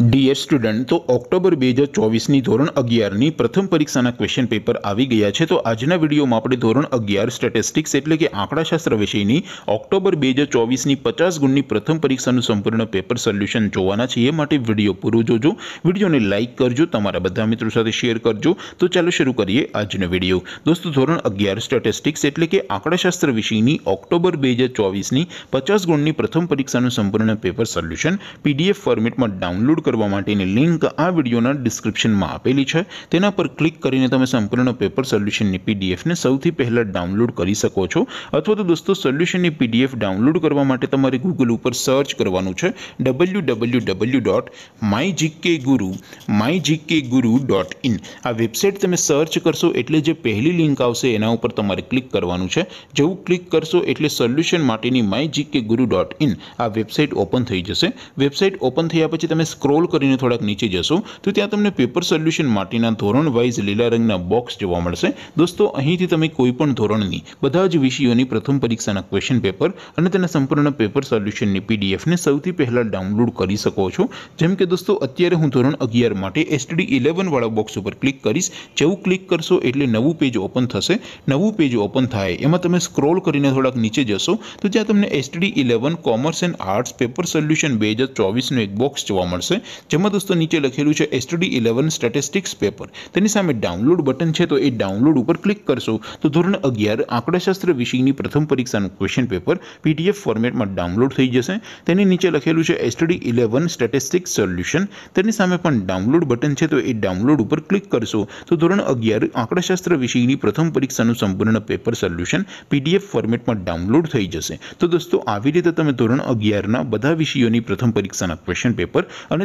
Dear student, તો October બે હજાર ચોવીસની ધોરણ અગિયારની પ્રથમ પરીક્ષાના ક્વેશ્ચન પેપર આવી ગયા છે. તો આજના વિડીયોમાં આપણે ધોરણ અગિયાર સ્ટેટિસ્ટિક્સ એટલે કે આંકડાશાસ્ત્ર વિષયની ઓક્ટોબર બે હજાર ચોવીસની પચાસ ગુણની પ્રથમ પરીક્ષાનું સંપૂર્ણ પેપર સોલ્યુશન જોવાના છે એ માટે વીડિયો પૂરો જોજો. વિડીયોને લાઇક કરજો, તમારા બધા મિત્રો સાથે શેર કરજો. તો ચાલો શરૂ કરીએ આજનો વીડિયો. દોસ્તો, ધોરણ અગિયાર સ્ટેટિસ્ટિક્સ એટલે કે આંકડાશાસ્ત્ર વિષયની ઓક્ટોબર બે હજાર ચોવીસની પચાસ ગુણની પ્રથમ પરીક્ષાનું સંપૂર્ણ પેપર સોલ્યુશન પીડીએફ ફોર્મેટમાં ડાઉનલોડ કરવા માટેની લિંક આ વિડીયોના ડિસ્ક્રિપ્શનમાં આપેલી છે. તેના પર ક્લિક કરીને તમે સંપૂર્ણ પેપર સોલ્યુશનની પીડીએફને સૌથી પહેલાં ડાઉનલોડ કરી શકો છો. અથવા તો દોસ્તો, સોલ્યુશનની પીડીએફ ડાઉનલોડ કરવા માટે તમારે ગૂગલ ઉપર સર્ચ કરવાનું છે W W W dot my GK guru my GK guru dot in આ વેબસાઇટ તમે સર્ચ કરશો એટલે જે પહેલી લિંક આવશે એના ઉપર તમારે ક્લિક કરવાનું છે. જેવું ક્લિક કરશો એટલે સોલ્યુશન માટેની my GK guru dot in આ વેબસાઇટ ઓપન થઈ જશે. વેબસાઇટ ઓપન થયા પછી તમે સ્ક્રોલ કરીને થોડાક નીચે જશો, તો ત્યાં તમને પેપર સોલ્યુશન માટેના ધોરણ વાઇઝ લીલા રંગના બોક્સ જોવા મળશે. દોસ્તો, અહીંથી તમે કોઈપણ ધોરણની બધા જ વિષયોની પ્રથમ પરીક્ષાના ક્વેશ્ચન પેપર અને તેના સંપૂર્ણ પેપર સોલ્યુશનની પીડીએફને સૌથી પહેલાં ડાઉનલોડ કરી શકો છો. જેમ કે દોસ્તો, અત્યારે હું ધોરણ અગિયાર માટે એસટીડી ઇલેવનવાળા બોક્સ ઉપર ક્લિક કરીશ. જેવું ક્લિક કરશો એટલે નવું પેજ ઓપન થશે. નવું પેજ ઓપન થાય, એમાં તમે સ્ક્રોલ કરીને થોડાક નીચે જશો, તો ત્યાં તમને STD eleven commerce and arts paper solution બે હજાર ચોવીસનું એક બોક્સ જોવા મળશે. જેમાં દોસ્તો નીચે લખેલું છે એસટીડી ઇલેવન સ્ટેટિસ્ટિક્સ પેપર તેની સામે ડાઉનલોડ બટન છે તો એ ડાઉનલોડ ઉપર ક્લિક કરશો. તો ધોરણ અગિયાર, આંકડાશાસ્ત્ર વિષયની પ્રથમ પરીક્ષાનું ક્વેશ્ચન પેપર પીડીએફ ફોર્મેટમાં ડાઉનલોડ થઈ જશે. તેની નીચે લખેલું છે એસટીડી ઇલેવન સ્ટેટિસ્ટિક્સ સોલ્યુશન તેની સામે પણ ડાઉનલોડ બટન છે તો એ ડાઉનલોડ ઉપર ક્લિક કરશો. તો ધોરણ અગિયાર, આંકડાશાસ્ત્ર વિષયની પ્રથમ પરીક્ષાનું સંપૂર્ણ પેપર સોલ્યુશન પીડીએફ ફોર્મેટમાં ડાઉનલોડ થઈ જશે. તો દોસ્તો, આવી રીતે તમે ધોરણ અગિયારના બધા વિષયોની પ્રથમ પરીક્ષાના ક્વેશ્ચન પેપર અને